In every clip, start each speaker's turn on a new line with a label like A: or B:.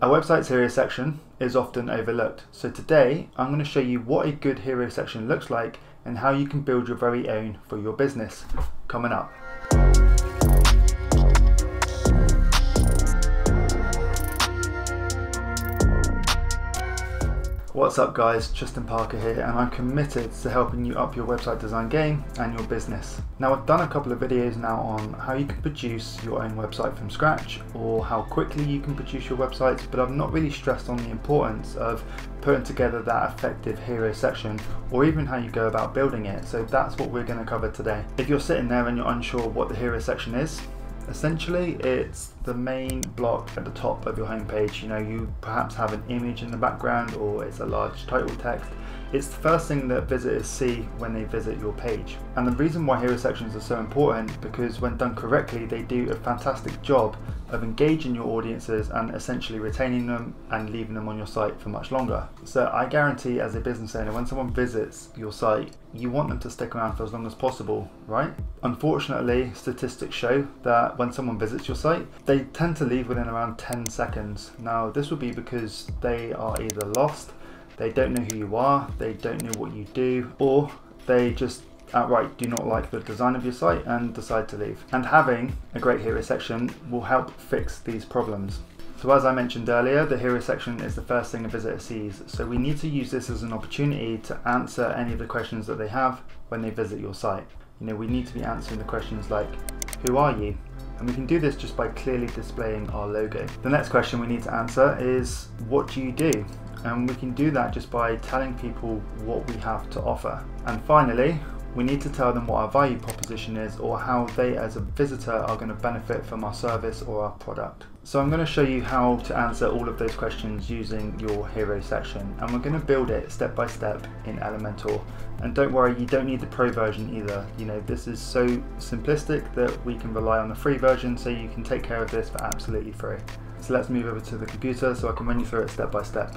A: A website's hero section is often overlooked. So today I'm going to show you what a good hero section looks like and how you can build your very own for your business. Coming up. What's up guys, Tristan Parker here and I'm committed to helping you up your website design game and your business. Now I've done a couple of videos now on how you can produce your own website from scratch or how quickly you can produce your website but I've not really stressed on the importance of putting together that effective hero section or even how you go about building it so that's what we're going to cover today. If you're sitting there and you're unsure what the hero section is, Essentially, it's the main block at the top of your homepage. You know, you perhaps have an image in the background or it's a large title text. It's the first thing that visitors see when they visit your page. And the reason why hero sections are so important because when done correctly, they do a fantastic job of engaging your audiences and essentially retaining them and leaving them on your site for much longer. So I guarantee as a business owner, when someone visits your site, you want them to stick around for as long as possible, right? Unfortunately, statistics show that when someone visits your site, they tend to leave within around 10 seconds. Now, this would be because they are either lost, they don't know who you are, they don't know what you do, or they just outright do not like the design of your site and decide to leave. And having a great hero section will help fix these problems. So as I mentioned earlier, the hero section is the first thing a visitor sees. So we need to use this as an opportunity to answer any of the questions that they have when they visit your site. You know, we need to be answering the questions like, who are you? And we can do this just by clearly displaying our logo. The next question we need to answer is, what do you do? And we can do that just by telling people what we have to offer. And finally, we need to tell them what our value proposition is or how they as a visitor are going to benefit from our service or our product. So I'm going to show you how to answer all of those questions using your hero section and we're going to build it step by step in Elementor and don't worry you don't need the pro version either you know this is so simplistic that we can rely on the free version so you can take care of this for absolutely free. So let's move over to the computer so I can run you through it step by step.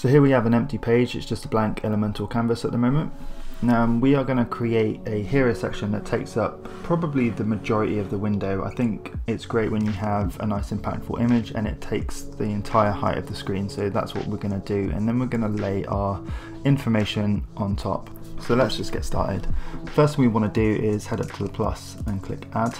A: So here we have an empty page, it's just a blank Elementor canvas at the moment. Now we are going to create a hero section that takes up probably the majority of the window. I think it's great when you have a nice impactful image and it takes the entire height of the screen. So that's what we're going to do. And then we're going to lay our information on top. So let's just get started. First thing we want to do is head up to the plus and click add.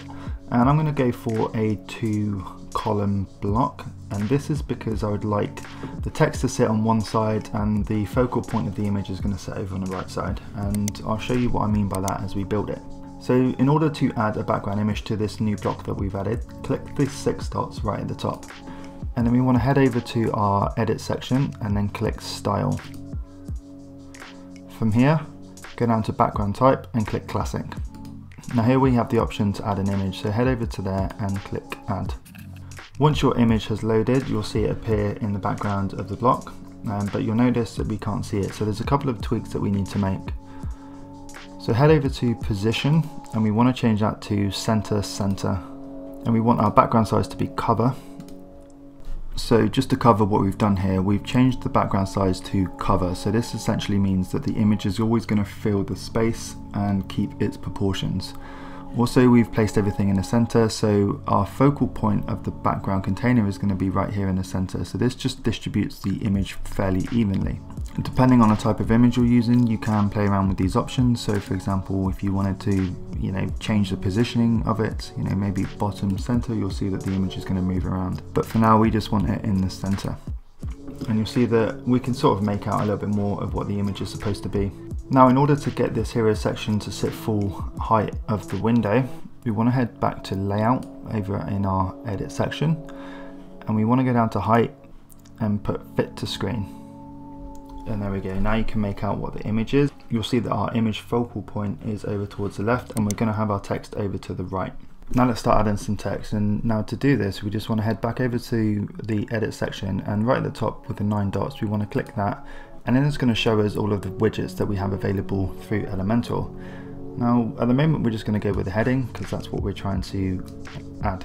A: And I'm going to go for a two column block and this is because I would like the text to sit on one side and the focal point of the image is going to sit over on the right side and I'll show you what I mean by that as we build it. So in order to add a background image to this new block that we've added, click the six dots right at the top and then we want to head over to our edit section and then click style. From here go down to background type and click classic. Now here we have the option to add an image so head over to there and click add. Once your image has loaded, you'll see it appear in the background of the block, um, but you'll notice that we can't see it. So there's a couple of tweaks that we need to make. So head over to position and we want to change that to center center and we want our background size to be cover. So just to cover what we've done here, we've changed the background size to cover. So this essentially means that the image is always going to fill the space and keep its proportions. Also we've placed everything in the center so our focal point of the background container is going to be right here in the center so this just distributes the image fairly evenly. Depending on the type of image you're using you can play around with these options so for example if you wanted to you know change the positioning of it you know maybe bottom center you'll see that the image is going to move around but for now we just want it in the center and you'll see that we can sort of make out a little bit more of what the image is supposed to be. Now in order to get this hero section to sit full height of the window, we want to head back to layout over in our edit section and we want to go down to height and put fit to screen. And there we go, now you can make out what the image is. You'll see that our image focal point is over towards the left and we're going to have our text over to the right. Now let's start adding some text and now to do this we just want to head back over to the edit section and right at the top with the nine dots we want to click that and then it's going to show us all of the widgets that we have available through Elementor. Now at the moment we're just going to go with the heading because that's what we're trying to add.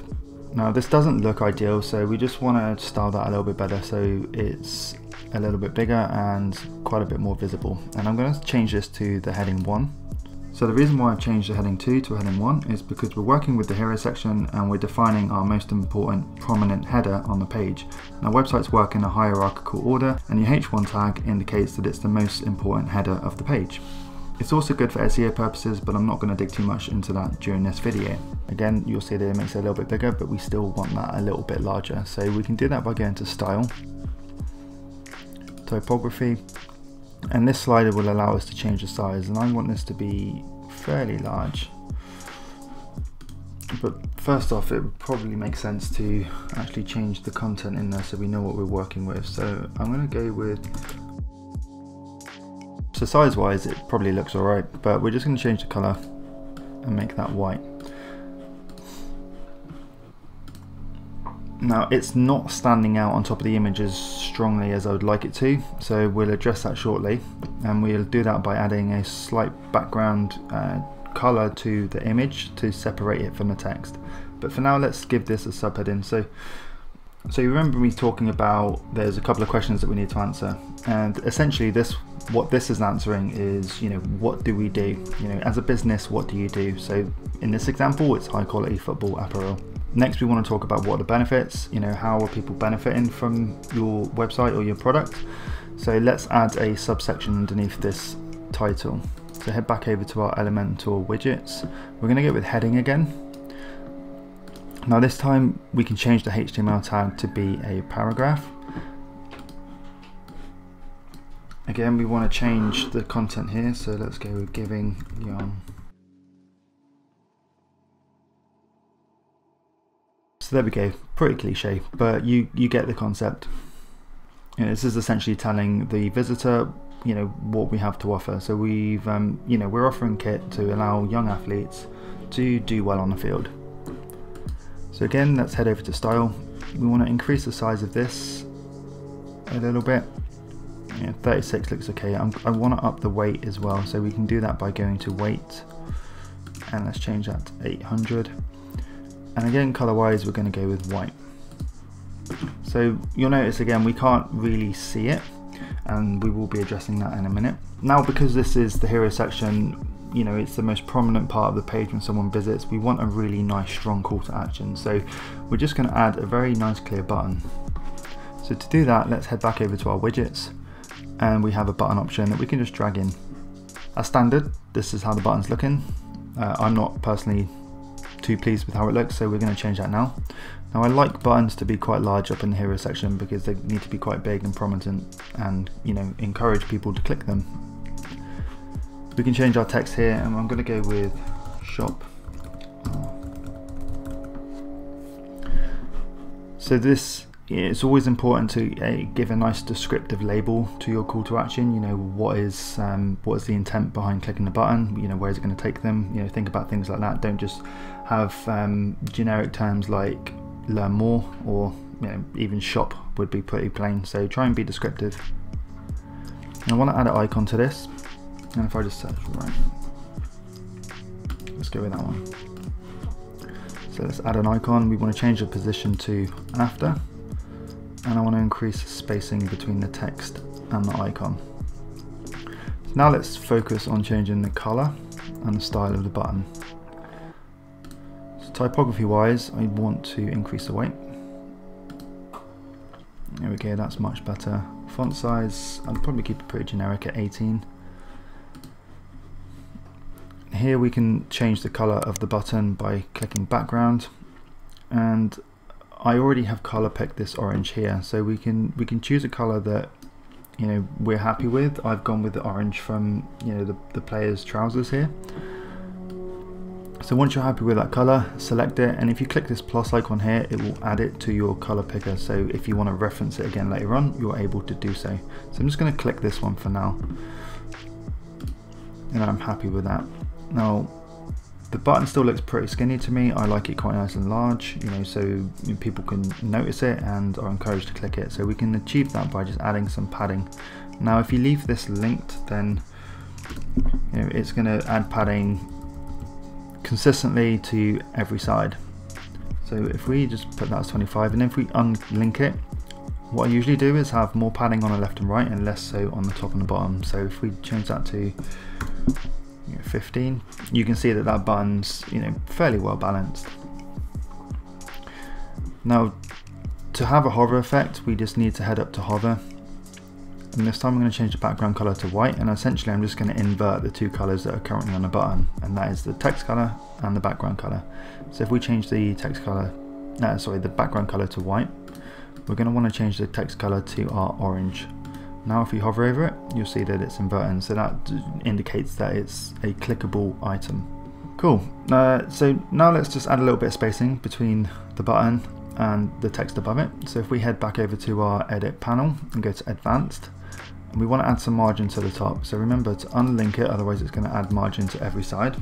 A: Now this doesn't look ideal so we just want to style that a little bit better so it's a little bit bigger and quite a bit more visible and I'm going to change this to the heading 1 So the reason why I've changed the heading 2 to heading 1 is because we're working with the hero section and we're defining our most important prominent header on the page. Now websites work in a hierarchical order and your H1 tag indicates that it's the most important header of the page. It's also good for SEO purposes, but I'm not going to dig too much into that during this video. Again, you'll see that it makes it a little bit bigger, but we still want that a little bit larger. So we can do that by going to Style, Typography, and this slider will allow us to change the size and I want this to be fairly large. But first off it would probably make sense to actually change the content in there so we know what we're working with. So I'm going to go with so size wise it probably looks alright but we're just going to change the colour and make that white. Now it's not standing out on top of the image as strongly as I would like it to, so we'll address that shortly. And we'll do that by adding a slight background uh, color to the image to separate it from the text. But for now let's give this a subheading. So, so you remember me talking about there's a couple of questions that we need to answer. And essentially this what this is answering is you know what do we do? You know as a business what do you do? So in this example it's high quality football apparel Next, we want to talk about what are the benefits, you know, how are people benefiting from your website or your product. So let's add a subsection underneath this title. So head back over to our Elementor widgets. We're going to go with heading again. Now this time we can change the HTML tag to be a paragraph. Again, we want to change the content here, so let's go with giving young So there we go, pretty cliche, but you, you get the concept. You know, this is essentially telling the visitor, you know, what we have to offer. So we've, um, you know, we're offering kit to allow young athletes to do well on the field. So again, let's head over to style. We want to increase the size of this a little bit. Yeah, 36 looks okay. I'm, i want to up the weight as well, so we can do that by going to weight, and let's change that to 800. And again, color wise, we're going to go with white. So you'll notice again, we can't really see it and we will be addressing that in a minute. Now, because this is the hero section, you know, it's the most prominent part of the page when someone visits, we want a really nice strong call to action. So we're just going to add a very nice clear button. So to do that, let's head back over to our widgets and we have a button option that we can just drag in. As standard, this is how the button's looking. Uh, I'm not personally too pleased with how it looks, so we're going to change that now. Now I like buttons to be quite large up in the hero section because they need to be quite big and prominent and you know encourage people to click them. We can change our text here and I'm going to go with shop. So this it's always important to uh, give a nice descriptive label to your call to action you know what is um, what is the intent behind clicking the button you know where is it going to take them you know think about things like that don't just have um, generic terms like learn more or you know, even shop would be pretty plain. So try and be descriptive. I want to add an icon to this. And if I just search right. Let's go with that one. So let's add an icon. We want to change the position to after. And I want to increase spacing between the text and the icon. Now let's focus on changing the color and the style of the button Typography wise, I want to increase the weight. There we go, that's much better. Font size, I'd probably keep it pretty generic at 18. Here we can change the color of the button by clicking background and I already have color picked this orange here so we can we can choose a color that you know we're happy with I've gone with the orange from you know the, the players trousers here so once you're happy with that color, select it, and if you click this plus icon here, it will add it to your color picker. So if you want to reference it again later on, you're able to do so. So I'm just going to click this one for now. And I'm happy with that. Now, the button still looks pretty skinny to me. I like it quite nice and large, you know, so people can notice it and are encouraged to click it. So we can achieve that by just adding some padding. Now, if you leave this linked, then you know, it's going to add padding consistently to every side. So if we just put that as 25 and if we unlink it, what I usually do is have more padding on the left and right and less so on the top and the bottom. So if we change that to you know, 15, you can see that that button's you know fairly well balanced. Now, to have a hover effect, we just need to head up to hover. And this time I'm going to change the background color to white and essentially I'm just going to invert the two colors that are currently on the button and that is the text color and the background color. So if we change the text color, uh, sorry, the background color to white, we're going to want to change the text color to our orange. Now if you hover over it, you'll see that it's inverting, so that indicates that it's a clickable item. Cool, uh, so now let's just add a little bit of spacing between the button and the text above it. So if we head back over to our edit panel and go to advanced, we want to add some margin to the top. So remember to unlink it, otherwise it's going to add margin to every side.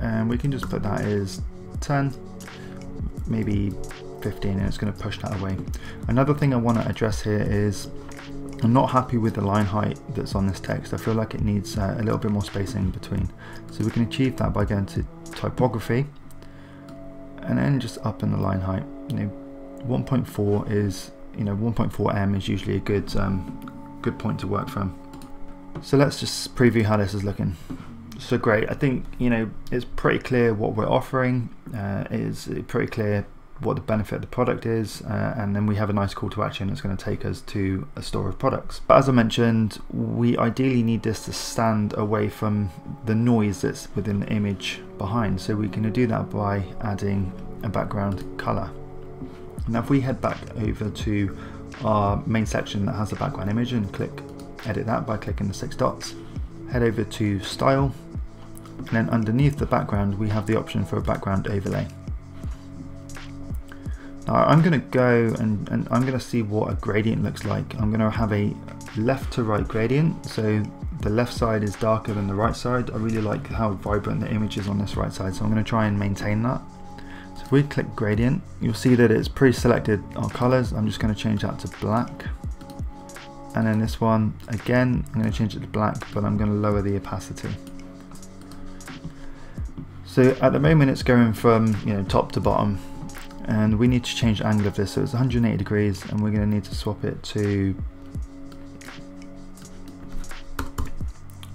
A: And we can just put that as 10, maybe 15, and it's going to push that away. Another thing I want to address here is I'm not happy with the line height that's on this text. I feel like it needs uh, a little bit more spacing between. So we can achieve that by going to typography and then just up in the line height. You know, 1.4 is, you know, 1.4 m is usually a good, um, good point to work from. So let's just preview how this is looking. So great, I think, you know, it's pretty clear what we're offering. Uh, it's pretty clear what the benefit of the product is uh, and then we have a nice call to action that's going to take us to a store of products. But as I mentioned we ideally need this to stand away from the noise that's within the image behind so we can do that by adding a background color. Now if we head back over to our main section that has the background image and click edit that by clicking the six dots, head over to style and then underneath the background we have the option for a background overlay. Now I'm going to go and, and I'm going to see what a gradient looks like. I'm going to have a left to right gradient. So the left side is darker than the right side. I really like how vibrant the image is on this right side. So I'm going to try and maintain that. So if we click gradient, you'll see that it's pre-selected our colors. I'm just going to change that to black. And then this one, again, I'm going to change it to black, but I'm going to lower the opacity. So at the moment it's going from you know top to bottom and we need to change the angle of this so it's 180 degrees and we're going to need to swap it to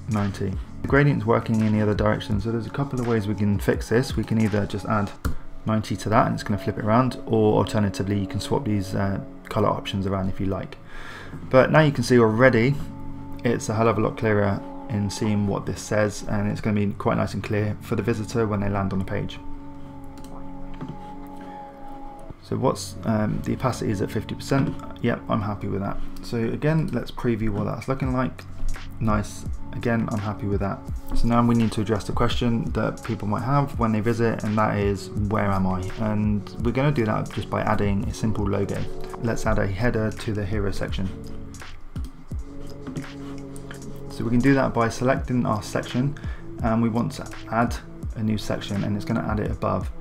A: 90 the gradient's working in the other direction so there's a couple of ways we can fix this we can either just add 90 to that and it's going to flip it around or alternatively you can swap these uh, color options around if you like but now you can see already it's a hell of a lot clearer in seeing what this says and it's going to be quite nice and clear for the visitor when they land on the page so what's um, the opacity is at 50%. Yep, I'm happy with that. So again, let's preview what that's looking like. Nice. Again, I'm happy with that. So now we need to address the question that people might have when they visit, and that is, where am I? And we're going to do that just by adding a simple logo. Let's add a header to the hero section. So we can do that by selecting our section, and we want to add a new section, and it's going to add it above.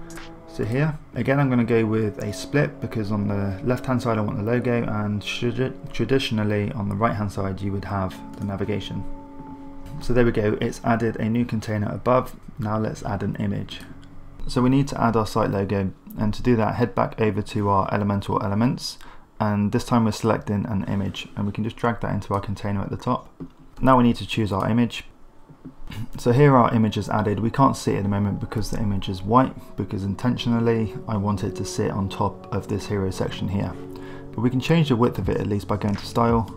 A: So here, again I'm going to go with a split because on the left hand side I want the logo and traditionally on the right hand side you would have the navigation. So there we go, it's added a new container above, now let's add an image. So we need to add our site logo and to do that head back over to our Elementor elements and this time we're selecting an image and we can just drag that into our container at the top. Now we need to choose our image so here are images added. We can't see it at the moment because the image is white because intentionally I want it to sit on top of this hero section here. But we can change the width of it at least by going to style.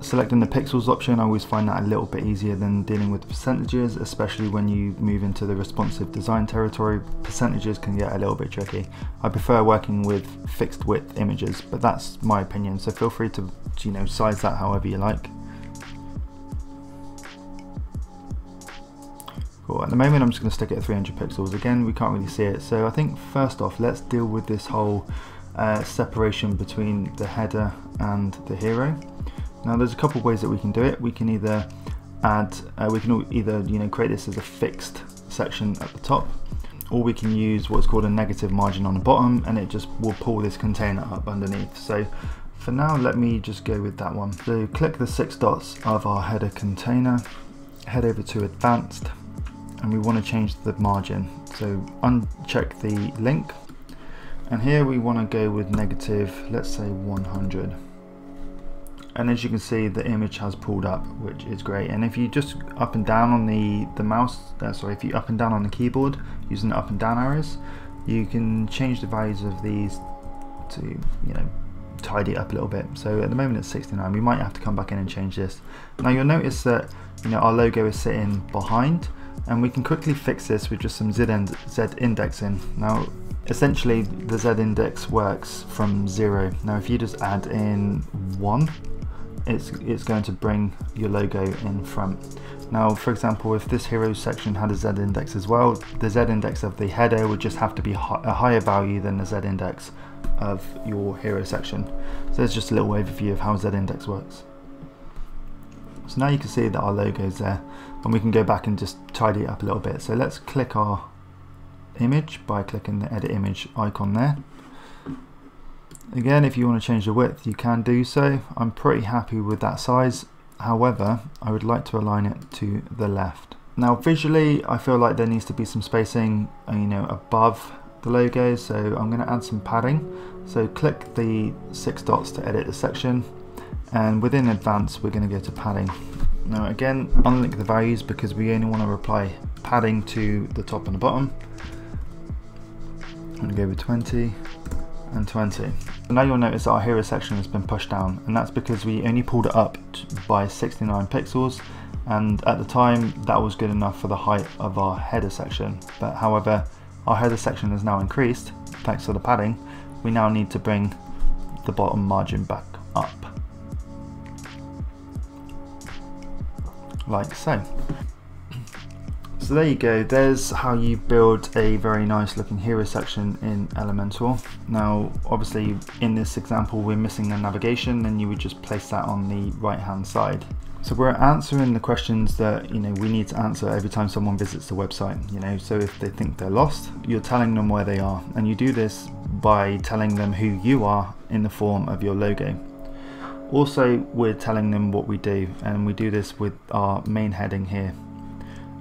A: Selecting the pixels option, I always find that a little bit easier than dealing with percentages, especially when you move into the responsive design territory. Percentages can get a little bit tricky. I prefer working with fixed width images, but that's my opinion. So feel free to, you know, size that however you like. At the moment I'm just going to stick it at 300 pixels. Again, we can't really see it. So I think first off, let's deal with this whole uh, separation between the header and the hero. Now there's a couple of ways that we can do it. We can either add, uh, we can either you know create this as a fixed section at the top, or we can use what's called a negative margin on the bottom, and it just will pull this container up underneath. So for now, let me just go with that one. So click the six dots of our header container, head over to advanced, and we want to change the margin. So uncheck the link. And here we want to go with negative, let's say 100. and as you can see the image has pulled up which is great. And if you just up and down on the the mouse uh, sorry if you up and down on the keyboard using the up and down arrows you can change the values of these to you know tidy it up a little bit. So at the moment it's 69 we might have to come back in and change this. Now you'll notice that you know our logo is sitting behind and we can quickly fix this with just some Z, end, Z indexing now essentially the Z index works from zero now if you just add in one it's, it's going to bring your logo in front. Now, for example, if this hero section had a Z index as well, the Z index of the header would just have to be a higher value than the Z index of your hero section. So there's just a little overview of how Z index works. So now you can see that our logo is there and we can go back and just tidy it up a little bit. So let's click our image by clicking the edit image icon there Again, if you want to change the width, you can do so. I'm pretty happy with that size. However, I would like to align it to the left. Now visually, I feel like there needs to be some spacing, uh, you know, above the logo. So I'm going to add some padding. So click the six dots to edit the section. And within advanced, we're going to go to padding. Now again, unlink the values because we only want to apply padding to the top and the bottom. I'm going to go with 20 and 20. So now you'll notice that our hero section has been pushed down and that's because we only pulled it up by 69 pixels and at the time that was good enough for the height of our header section but however our header section is now increased thanks to the padding we now need to bring the bottom margin back up like so so there you go, there's how you build a very nice looking hero section in Elementor. Now obviously in this example we're missing the navigation and you would just place that on the right hand side. So we're answering the questions that you know we need to answer every time someone visits the website. You know, so if they think they're lost, you're telling them where they are, and you do this by telling them who you are in the form of your logo. Also, we're telling them what we do, and we do this with our main heading here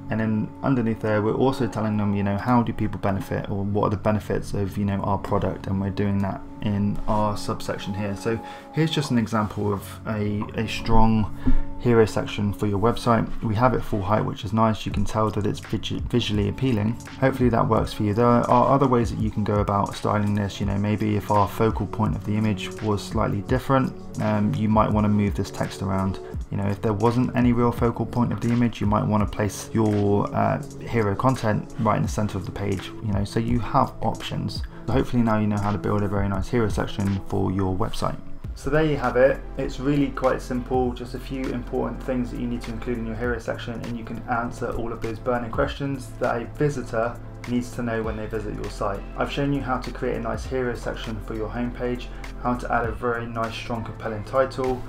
A: and then underneath there we're also telling them you know how do people benefit or what are the benefits of you know our product? And we're doing that in our subsection here. So here's just an example of a, a strong hero section for your website. We have it full height which is nice. You can tell that it's visually appealing. Hopefully that works for you. There are other ways that you can go about styling this. You know maybe if our focal point of the image was slightly different um, you might want to move this text around you know if there wasn't any real focal point of the image you might want to place your uh, hero content right in the center of the page you know so you have options so hopefully now you know how to build a very nice hero section for your website so there you have it. It's really quite simple, just a few important things that you need to include in your hero section and you can answer all of those burning questions that a visitor needs to know when they visit your site. I've shown you how to create a nice hero section for your homepage, how to add a very nice strong compelling title,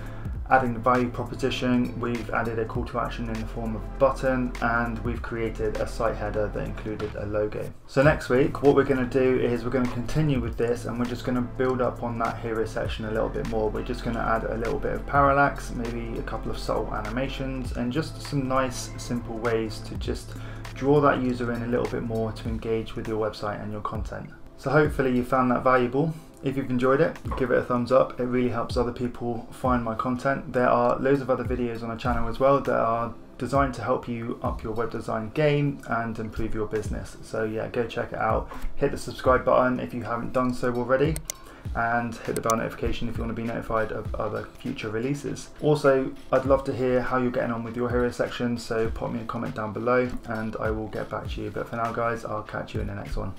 A: adding the value proposition, we've added a call to action in the form of a button and we've created a site header that included a logo. So next week what we're going to do is we're going to continue with this and we're just going to build up on that hero section a little bit more. We're just going to add a little bit of parallax, maybe a couple of subtle animations and just some nice simple ways to just draw that user in a little bit more to engage with your website and your content. So hopefully you found that valuable. If you've enjoyed it, give it a thumbs up. It really helps other people find my content. There are loads of other videos on the channel as well that are designed to help you up your web design game and improve your business. So yeah, go check it out. Hit the subscribe button if you haven't done so already and hit the bell notification if you want to be notified of other future releases. Also, I'd love to hear how you're getting on with your hero section, so pop me a comment down below and I will get back to you. But for now guys, I'll catch you in the next one.